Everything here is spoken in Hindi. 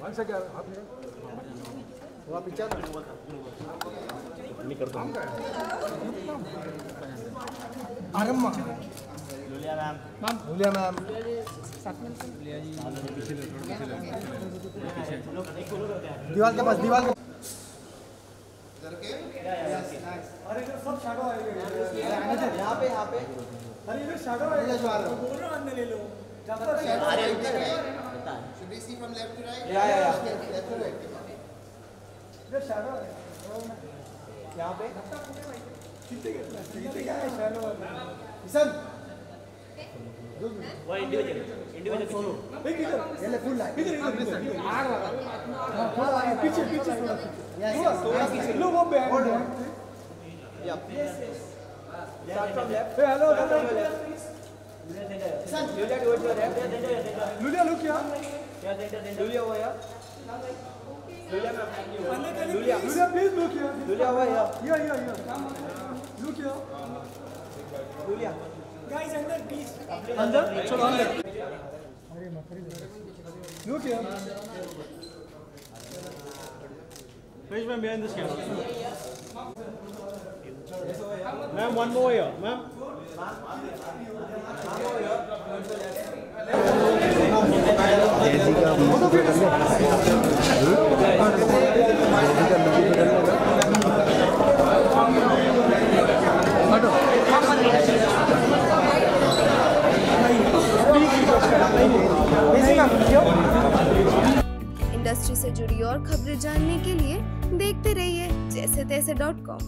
वन आप मैम भूलिया मैम दीवार के पास दीवार के अरे इधर सब शैडो आएगा यहाँ पे यहाँ पे अरे इधर शैडो आएगा जो आ रहा बोल रहा अंदर ले लो जब तक Should we see from left to right? या या या Left to right. इधर शैडो आएगा यहाँ पे? कितने कितने क्या है शैडो किशन? एक इधर ये ले फुल लाइट इधर इधर इधर आग लगा हाँ, थोड़ा आगे पीछे पीछे थोड़ा थोड़ा पीछे। लो वो बैंड या start from left A hello Lulia, look here. Lulia, over here. Lulia, ma'am, thank you. Please look here. Lulia, over here. Here, here, here. Look here. Lulia, Guys, under, please. Under? Chalo, under. Look here. Please, ma'am, behind this camera. Ma'am, one more here. Ma'am. से जुड़ी और खबरें जानने के लिए देखते रहिए जैसे तैसे डॉट कॉम।